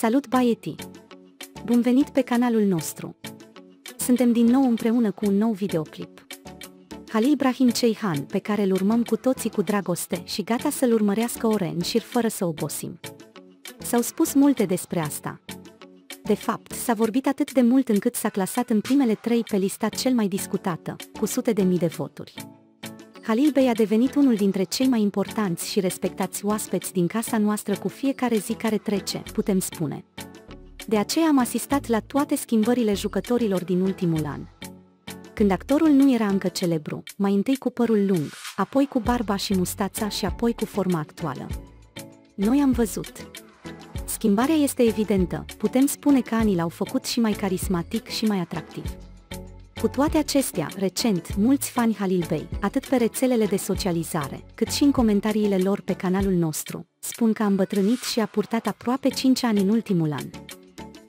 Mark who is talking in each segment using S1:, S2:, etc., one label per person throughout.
S1: Salut Baieti! Bun venit pe canalul nostru! Suntem din nou împreună cu un nou videoclip. Halil Ibrahim Ceyhan, pe care îl urmăm cu toții cu dragoste și gata să-l urmărească ore în șir fără să obosim. S-au spus multe despre asta. De fapt, s-a vorbit atât de mult încât s-a clasat în primele trei pe lista cel mai discutată, cu sute de mii de voturi. Halil Bey a devenit unul dintre cei mai importanți și respectați oaspeți din casa noastră cu fiecare zi care trece, putem spune. De aceea am asistat la toate schimbările jucătorilor din ultimul an. Când actorul nu era încă celebru, mai întâi cu părul lung, apoi cu barba și mustața și apoi cu forma actuală. Noi am văzut. Schimbarea este evidentă, putem spune că anii l-au făcut și mai carismatic și mai atractiv. Cu toate acestea, recent, mulți fani Halil Bey, atât pe rețelele de socializare, cât și în comentariile lor pe canalul nostru, spun că a îmbătrânit și a purtat aproape 5 ani în ultimul an.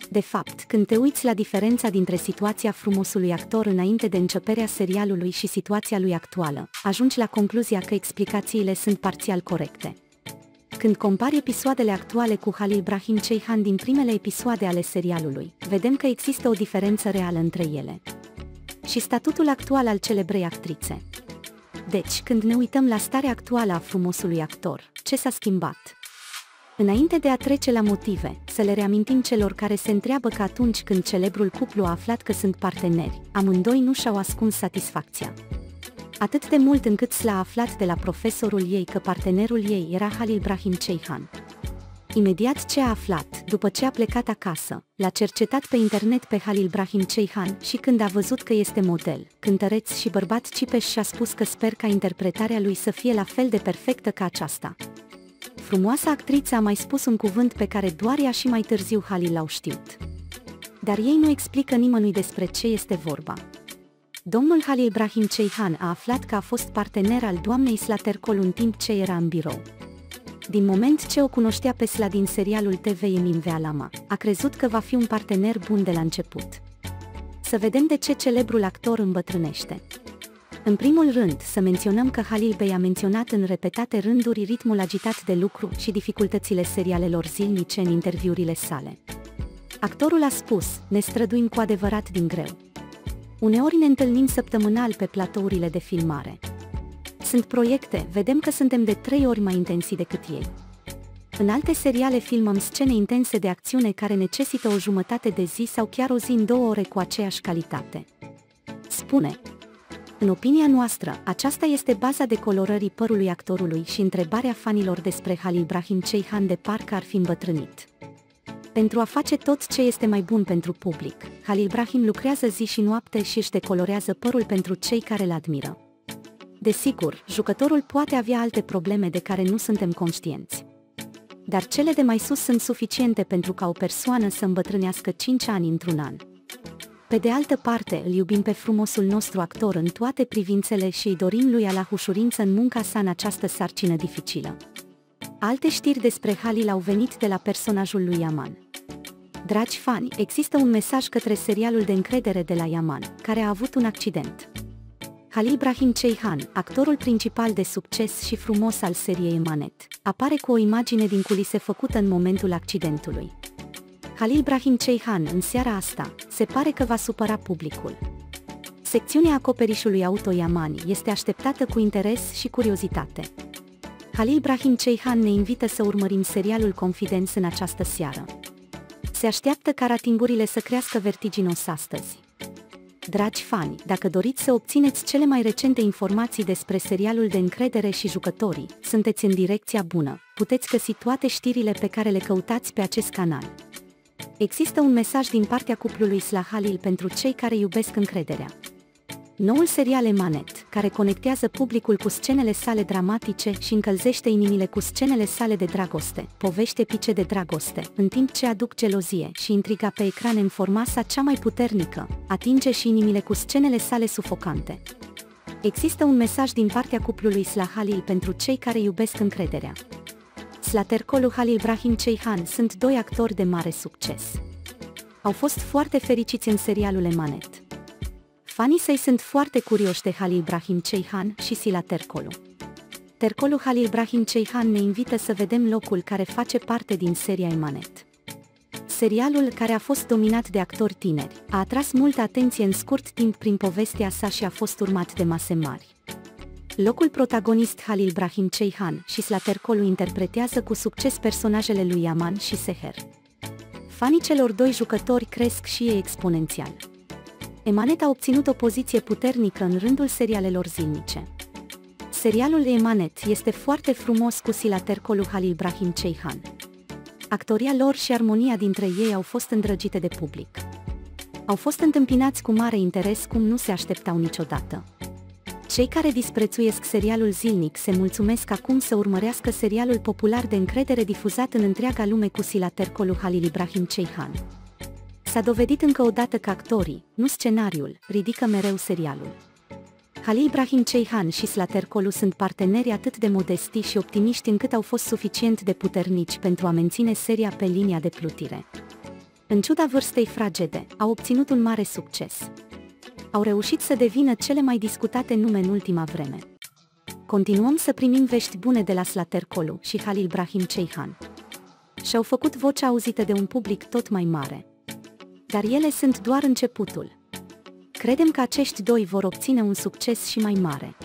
S1: De fapt, când te uiți la diferența dintre situația frumosului actor înainte de începerea serialului și situația lui actuală, ajungi la concluzia că explicațiile sunt parțial corecte. Când compari episoadele actuale cu Halil Ibrahim Ceyhan din primele episoade ale serialului, vedem că există o diferență reală între ele și statutul actual al celebrei actrițe. Deci, când ne uităm la starea actuală a frumosului actor, ce s-a schimbat? Înainte de a trece la motive, să le reamintim celor care se întreabă că atunci când celebrul cuplu a aflat că sunt parteneri, amândoi nu și-au ascuns satisfacția. Atât de mult încât s-a aflat de la profesorul ei că partenerul ei era Halil Brahim Ceyhan. Imediat ce a aflat, după ce a plecat acasă, l-a cercetat pe internet pe Halil Brahim Ceyhan și când a văzut că este model, cântăreț și bărbat cipeș și-a spus că sper ca interpretarea lui să fie la fel de perfectă ca aceasta. Frumoasa actriță a mai spus un cuvânt pe care doar ea și mai târziu Halil l-au știut. Dar ei nu explică nimănui despre ce este vorba. Domnul Halil Ibrahim Ceyhan a aflat că a fost partener al doamnei Slatercol în timp ce era în birou din moment ce o cunoștea pe Sla din serialul TV Emin Vealama, a crezut că va fi un partener bun de la început. Să vedem de ce celebrul actor îmbătrânește. În primul rând, să menționăm că Halil Bey a menționat în repetate rânduri ritmul agitat de lucru și dificultățile serialelor zilnice în interviurile sale. Actorul a spus, ne străduim cu adevărat din greu. Uneori ne întâlnim săptămânal pe platourile de filmare, sunt proiecte, vedem că suntem de trei ori mai intensi decât ei. În alte seriale filmăm scene intense de acțiune care necesită o jumătate de zi sau chiar o zi în două ore cu aceeași calitate. Spune. În opinia noastră, aceasta este baza decolorării părului actorului și întrebarea fanilor despre Halil Ibrahim Ceyhan de parcă ar fi îmbătrânit. Pentru a face tot ce este mai bun pentru public, Halil Ibrahim lucrează zi și noapte și își decolorează părul pentru cei care îl admiră. Desigur, jucătorul poate avea alte probleme de care nu suntem conștienți. Dar cele de mai sus sunt suficiente pentru ca o persoană să îmbătrânească 5 ani într-un an. Pe de altă parte, îl iubim pe frumosul nostru actor în toate privințele și îi dorim lui Allah ușurință în munca sa în această sarcină dificilă. Alte știri despre Halil au venit de la personajul lui Yaman. Dragi fani, există un mesaj către serialul de încredere de la Yaman, care a avut un accident. Halil Ibrahim Ceyhan, actorul principal de succes și frumos al seriei Emanet, apare cu o imagine din culise făcută în momentul accidentului. Halil Ibrahim Ceyhan, în seara asta, se pare că va supăra publicul. Secțiunea acoperișului auto Yamani este așteptată cu interes și curiozitate. Halil Ibrahim Ceyhan ne invită să urmărim serialul Confidence în această seară. Se așteaptă ca ratingurile să crească vertiginos astăzi. Dragi fani, dacă doriți să obțineți cele mai recente informații despre serialul de încredere și jucătorii, sunteți în direcția bună. Puteți găsi toate știrile pe care le căutați pe acest canal. Există un mesaj din partea cuplului Slahalil pentru cei care iubesc încrederea. Noul serial Emanet, care conectează publicul cu scenele sale dramatice și încălzește inimile cu scenele sale de dragoste, povești epice de dragoste, în timp ce aduc gelozie și intriga pe ecran în forma sa cea mai puternică, atinge și inimile cu scenele sale sufocante. Există un mesaj din partea cuplului Slahalil pentru cei care iubesc încrederea. Slatercolu Halil Ibrahim Ceyhan sunt doi actori de mare succes. Au fost foarte fericiți în serialul Emanet Fanii săi sunt foarte curioși de Halil Ibrahim Ceyhan și Sila Tercolu. Tercolu Halil Ibrahim Ceyhan ne invită să vedem locul care face parte din seria Emanet. Serialul, care a fost dominat de actori tineri, a atras multă atenție în scurt timp prin povestea sa și a fost urmat de mase mari. Locul protagonist Halil Brahim Ceyhan și Slatercolu interpretează cu succes personajele lui Yaman și Seher. Fanii celor doi jucători cresc și ei exponențial. Emanet a obținut o poziție puternică în rândul serialelor zilnice. Serialul Emanet este foarte frumos cu Silatercolu Halil Brahim Ceyhan. Actoria lor și armonia dintre ei au fost îndrăgite de public. Au fost întâmpinați cu mare interes cum nu se așteptau niciodată. Cei care disprețuiesc serialul zilnic se mulțumesc acum să urmărească serialul popular de încredere difuzat în întreaga lume cu Silatercolu Halil Ibrahim Ceyhan. S-a dovedit încă o dată că actorii, nu scenariul, ridică mereu serialul. Halil Ibrahim Ceyhan și Slatercolu sunt parteneri atât de modesti și optimiști încât au fost suficient de puternici pentru a menține seria pe linia de plutire. În ciuda vârstei fragede, au obținut un mare succes. Au reușit să devină cele mai discutate nume în ultima vreme. Continuăm să primim vești bune de la Slatercolu și Halil Ibrahim Ceyhan. Și-au făcut vocea auzită de un public tot mai mare. Dar ele sunt doar începutul. Credem că acești doi vor obține un succes și mai mare.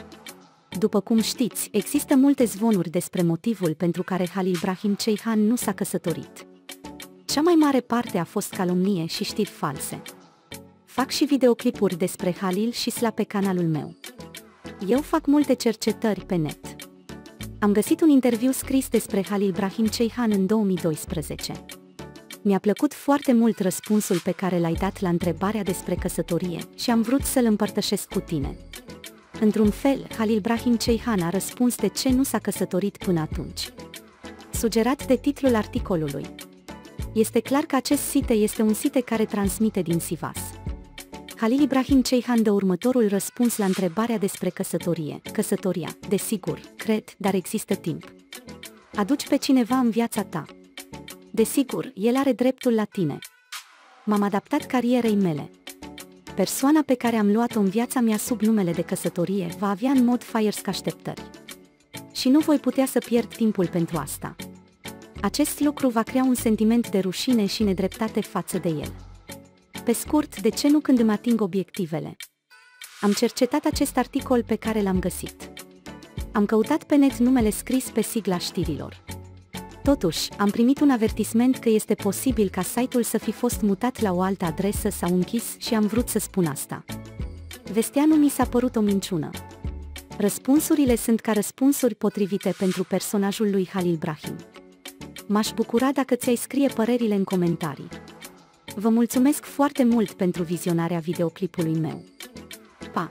S1: După cum știți, există multe zvonuri despre motivul pentru care Halil Ibrahim Ceyhan nu s-a căsătorit. Cea mai mare parte a fost calomnie și știri false. Fac și videoclipuri despre Halil și Sla pe canalul meu. Eu fac multe cercetări pe net. Am găsit un interviu scris despre Halil Ibrahim Ceyhan în 2012. Mi-a plăcut foarte mult răspunsul pe care l-ai dat la întrebarea despre căsătorie și am vrut să-l împărtășesc cu tine. Într-un fel, Halil Brahim Ceyhan a răspuns de ce nu s-a căsătorit până atunci. Sugerat de titlul articolului. Este clar că acest site este un site care transmite din Sivas. Halil Ibrahim Ceyhan dă următorul răspuns la întrebarea despre căsătorie. Căsătoria, desigur, cred, dar există timp. Aduci pe cineva în viața ta, Desigur, el are dreptul la tine. M-am adaptat carierei mele. Persoana pe care am luat-o în viața mea sub numele de căsătorie va avea în mod fires așteptări. Și nu voi putea să pierd timpul pentru asta. Acest lucru va crea un sentiment de rușine și nedreptate față de el. Pe scurt, de ce nu când îmi ating obiectivele? Am cercetat acest articol pe care l-am găsit. Am căutat pe net numele scris pe sigla știrilor. Totuși, am primit un avertisment că este posibil ca site-ul să fi fost mutat la o altă adresă sau închis și am vrut să spun asta. Vestea nu mi s-a părut o minciună. Răspunsurile sunt ca răspunsuri potrivite pentru personajul lui Halil Brahim. M-aș bucura dacă ți-ai scrie părerile în comentarii. Vă mulțumesc foarte mult pentru vizionarea videoclipului meu. Pa!